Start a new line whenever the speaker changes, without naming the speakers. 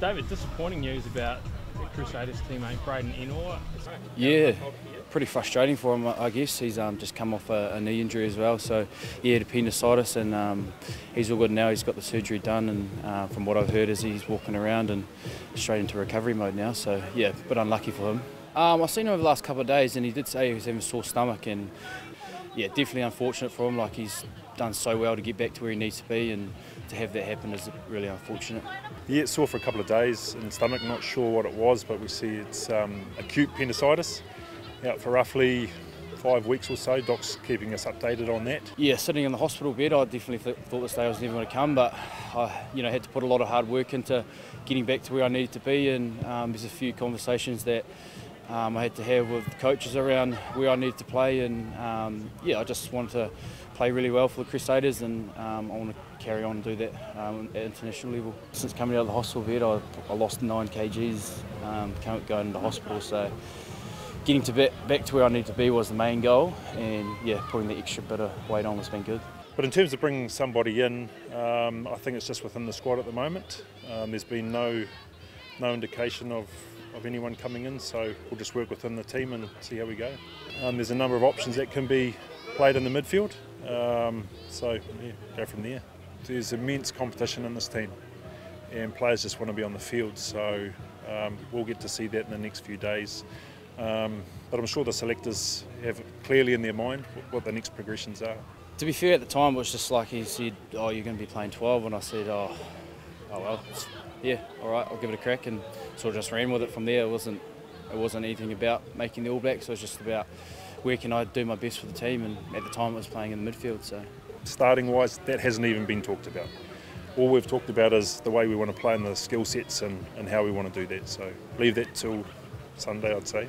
David, disappointing news about Crusaders teammate Braydon Ennor.
Yeah, pretty frustrating for him, I guess. He's um, just come off a, a, knee injury as well, so he had appendicitis, and um, he's all good now. He's got the surgery done, and uh, from what I've heard, is he's walking around and straight into recovery mode now. So yeah, but unlucky for him. Um, I've seen him over the last couple of days, and he did say he was having a sore stomach, and yeah, definitely unfortunate for him. Like he's done so well to get back to where he needs to be, and to have that happen is really unfortunate.
Yeah, it's sore for a couple of days in the stomach. Not sure what it was, but we see it's um, acute appendicitis. Out for roughly five weeks or so. Doc's keeping us updated on that.
Yeah, sitting in the hospital bed, I definitely th thought this day I was never going to come, but I, you know, had to put a lot of hard work into getting back to where I needed to be, and um, there's a few conversations that um, I had to have with coaches around where I needed to play, and um, yeah, I just wanted to play really well for the Crusaders, and um, I want to carry on and do that um, at international level. Since coming out of the hospital bed, I, I lost nine kgs um, going into hospital, so getting to back, back to where I need to be was the main goal, and yeah, putting the extra bit of weight on has been good.
But in terms of bringing somebody in, um, I think it's just within the squad at the moment. there's been no no indication of of anyone coming in, so we'll just work within the team and see how we go. Um, there's a number of options that can be played in the midfield, um, so yeah, go from there. There's immense competition in this team, and players just want to be on the field, so um, we'll get to see that in the next few days. Um, but I'm sure the selectors have clearly in their mind what the next progressions are.
To be fair, at the time it was just like he said, "Oh, you're going to be playing 12," and I said, "Oh, oh well, yeah, all right, I'll give it a crack, and sort of just ran with it from there. It wasn't it wasn't anything about making the All Blacks. It was just about where can I do my best for the team, and at the time I was playing in the midfield. So
starting wise, that hasn't even been talked about. All we've talked about is the way we want to play and the skill sets and, and how we want to do that. So leave that till Sunday, I'd say.